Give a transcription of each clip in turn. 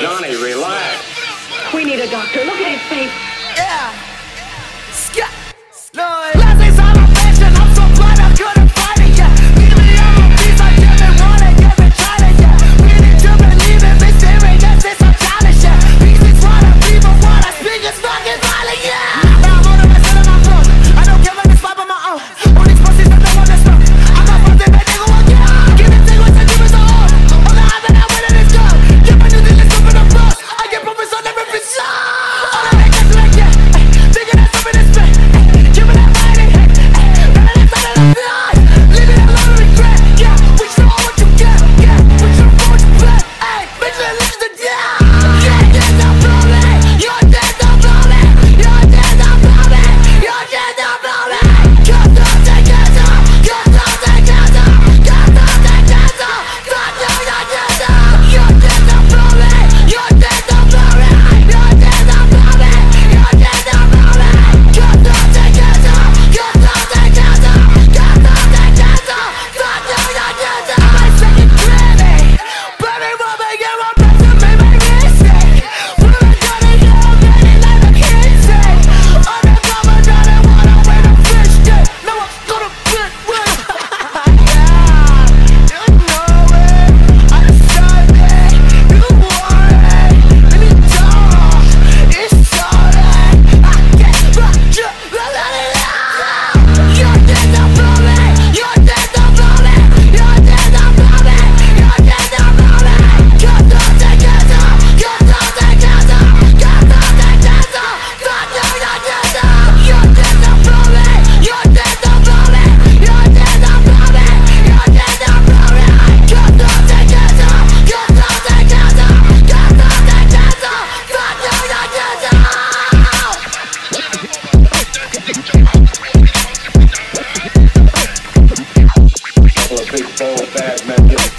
Johnny, relax. We need a doctor. Look at his face. Yeah. Scott. Slide.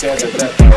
Yeah. that.